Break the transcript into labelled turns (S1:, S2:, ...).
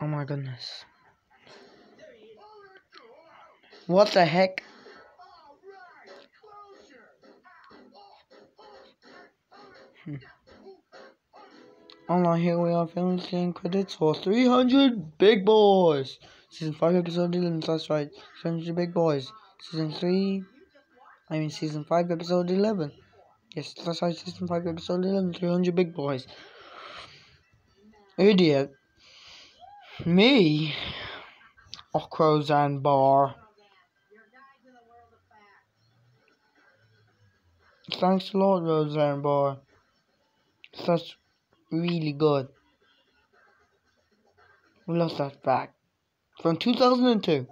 S1: Oh my goodness. What the heck? Hmm. Online here we are finishing credits for 300 Big Boys. Season 5 episode 11, that's right. 300 Big Boys. Season 3, I mean season 5 episode 11. Yes, that's right, season 5 episode 11, 300 Big Boys. Idiot. Me? Oh, and Bar. Thanks a lot, Roseanne Barr. That's really good. We lost that back. From 2002.